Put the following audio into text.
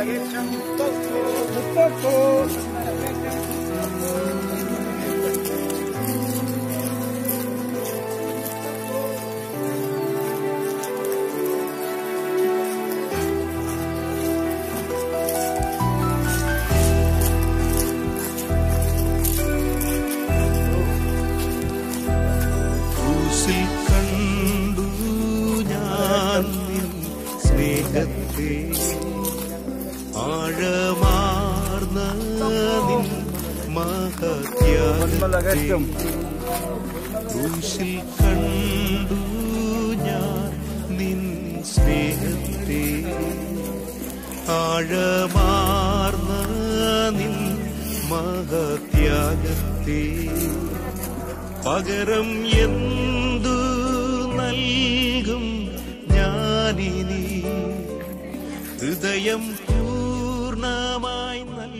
lagi? ആഴമാർന്ന മഹത്യാഗത്തെ ക്രൂശിൽ കണ്ടു ഞാൻ നിൻ സ്നേഹത്തെ. ആഴമാർന്ന നിൻ മഹത്യാഗത്തെ പകരം എന്തു നൽകും ഞാനിനി ഹൃദയം പൂർണമായി നൽകും